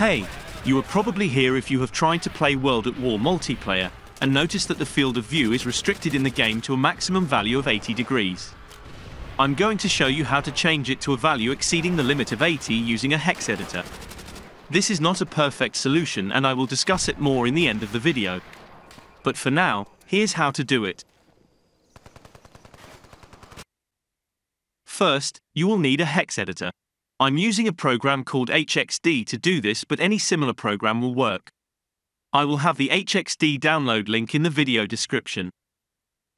Hey, you are probably here if you have tried to play World at War multiplayer and noticed that the field of view is restricted in the game to a maximum value of 80 degrees. I'm going to show you how to change it to a value exceeding the limit of 80 using a hex editor. This is not a perfect solution and I will discuss it more in the end of the video. But for now, here's how to do it. First, you will need a hex editor. I'm using a program called HXD to do this but any similar program will work. I will have the HXD download link in the video description.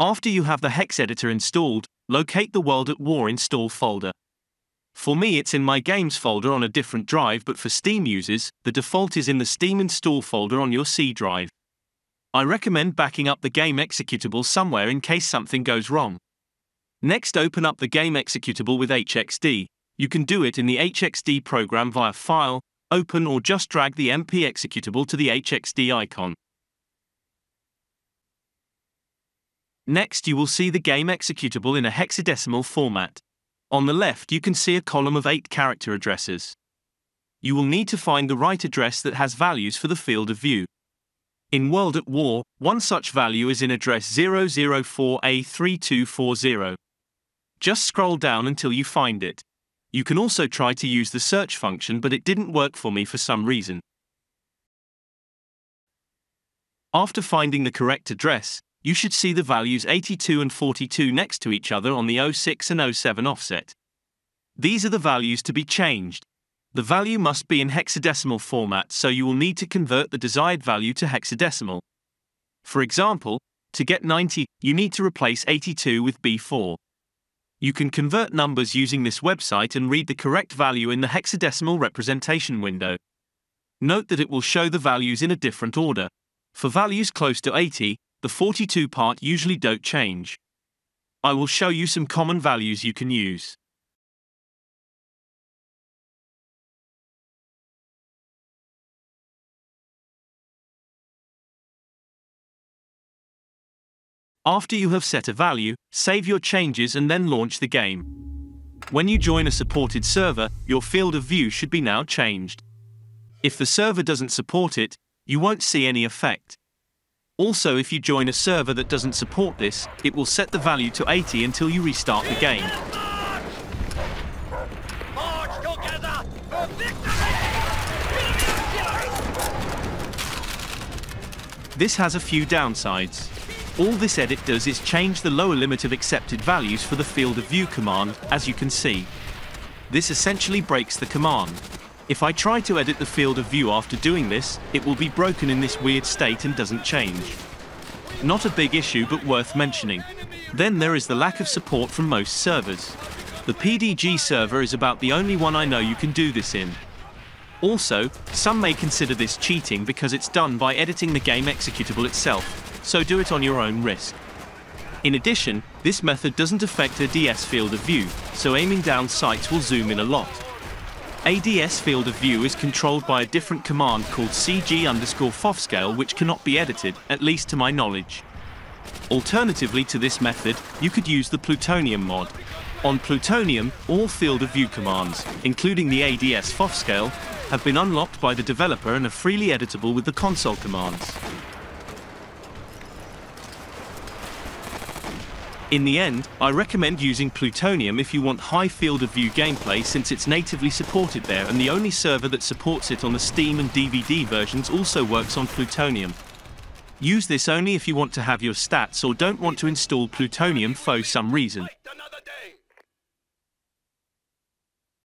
After you have the hex editor installed, locate the World at War install folder. For me it's in my games folder on a different drive but for Steam users, the default is in the Steam install folder on your C drive. I recommend backing up the game executable somewhere in case something goes wrong. Next open up the game executable with HXD. You can do it in the HXD program via File, Open or just drag the MP executable to the HXD icon. Next you will see the game executable in a hexadecimal format. On the left you can see a column of 8 character addresses. You will need to find the right address that has values for the field of view. In World at War, one such value is in address 004A3240. Just scroll down until you find it. You can also try to use the search function but it didn't work for me for some reason. After finding the correct address, you should see the values 82 and 42 next to each other on the 06 and 07 offset. These are the values to be changed. The value must be in hexadecimal format so you will need to convert the desired value to hexadecimal. For example, to get 90, you need to replace 82 with B4. You can convert numbers using this website and read the correct value in the hexadecimal representation window. Note that it will show the values in a different order. For values close to 80, the 42 part usually don't change. I will show you some common values you can use. After you have set a value, save your changes and then launch the game. When you join a supported server, your field of view should be now changed. If the server doesn't support it, you won't see any effect. Also, if you join a server that doesn't support this, it will set the value to 80 until you restart the game. This has a few downsides. All this edit does is change the lower limit of accepted values for the field of view command, as you can see. This essentially breaks the command. If I try to edit the field of view after doing this, it will be broken in this weird state and doesn't change. Not a big issue but worth mentioning. Then there is the lack of support from most servers. The PDG server is about the only one I know you can do this in. Also, some may consider this cheating because it's done by editing the game executable itself, so do it on your own risk. In addition, this method doesn't affect ADS field of view, so aiming down sights will zoom in a lot. ADS field of view is controlled by a different command called CG underscore FOVScale which cannot be edited, at least to my knowledge. Alternatively to this method, you could use the Plutonium mod. On Plutonium, all field of view commands, including the ADS FOVScale, have been unlocked by the developer and are freely editable with the console commands. In the end, I recommend using Plutonium if you want high field of view gameplay since it's natively supported there and the only server that supports it on the Steam and DVD versions also works on Plutonium. Use this only if you want to have your stats or don't want to install Plutonium for some reason.